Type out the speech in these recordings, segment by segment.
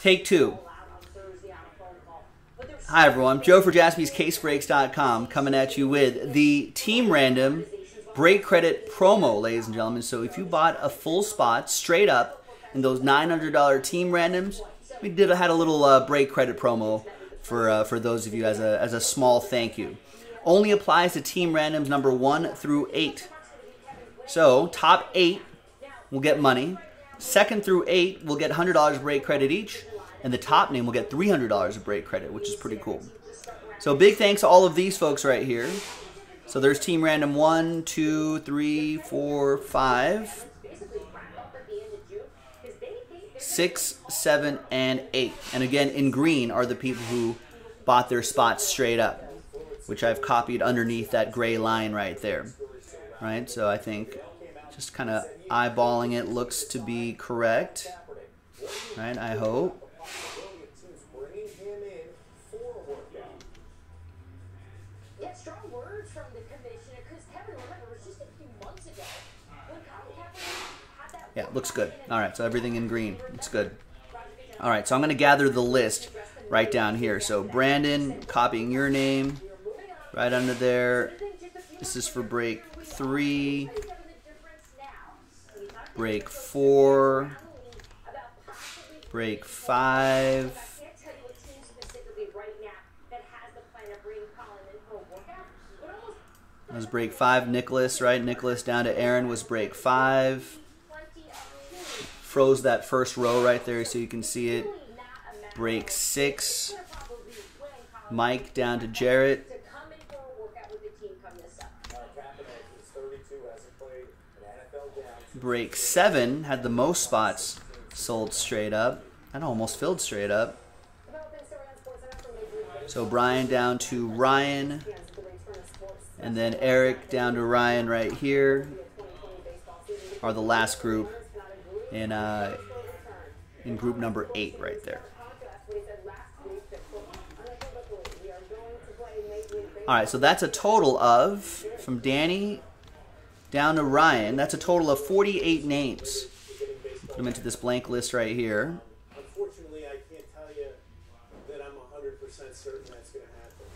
Take two. Hi, everyone. Joe for jaspyscasebreaks.com coming at you with the Team Random Break Credit promo, ladies and gentlemen. So if you bought a full spot straight up in those $900 Team Randoms, we did had a little uh, break credit promo for uh, for those of you as a, as a small thank you. Only applies to Team Randoms number 1 through 8. So top 8 will get money. Second through 8 will get $100 break credit each and the top name will get $300 of break credit, which is pretty cool. So big thanks to all of these folks right here. So there's team random one, two, three, four, five, six, seven, and eight. And again, in green are the people who bought their spots straight up, which I've copied underneath that gray line right there. Right, so I think just kind of eyeballing it looks to be correct. Right, I hope. Words from the commissioner because Kevin, remember, it was just a few months ago when Colin Kaepernick had that. Yeah, looks good. All right, so everything in green. It's good. All right, so I'm going to gather the list right down here. So Brandon, copying your name right under there. This is for break three, break four, break five. Was break five. Nicholas, right? Nicholas down to Aaron was break five. Froze that first row right there so you can see it. Break six. Mike down to Jarrett. Break seven had the most spots sold straight up. and almost filled straight up. So Brian down to Ryan. And then Eric down to Ryan right here are the last group in uh, in group number eight right there. All right, so that's a total of from Danny down to Ryan. That's a total of 48 names. Put them into this blank list right here. Unfortunately, I can't tell you that I'm 100% certain that's going to happen.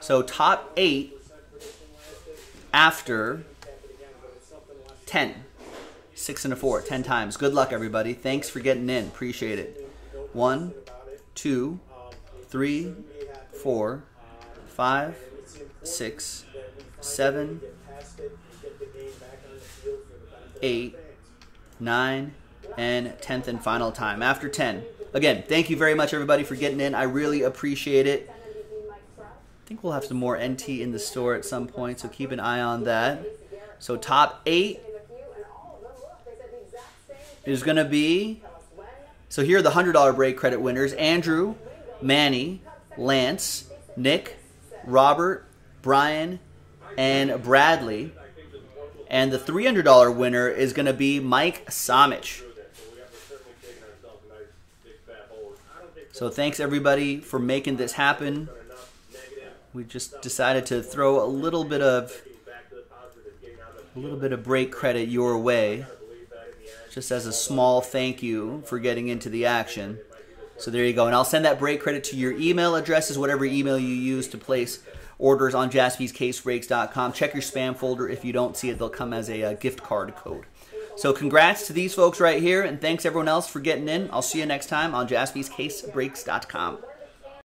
So top eight after 10. Six and a four, 10 times. Good luck, everybody. Thanks for getting in. Appreciate it. One, two, three, four, five, six, seven, eight, nine, and 10th and final time. After 10. Again, thank you very much, everybody, for getting in. I really appreciate it I think we'll have some more NT in the store at some point, so keep an eye on that. So top eight is going to be, so here are the $100 break credit winners. Andrew, Manny, Lance, Nick, Robert, Brian, and Bradley. And the $300 winner is going to be Mike Samich. So thanks everybody for making this happen we just decided to throw a little bit of a little bit of break credit your way just as a small thank you for getting into the action. So there you go. And I'll send that break credit to your email addresses, whatever email you use to place orders on jaspyscasebreaks.com. Check your spam folder. If you don't see it, they'll come as a, a uh, gift card code. So congrats to these folks right here, and thanks everyone else for getting in. I'll see you next time on jaspyscasebreaks.com.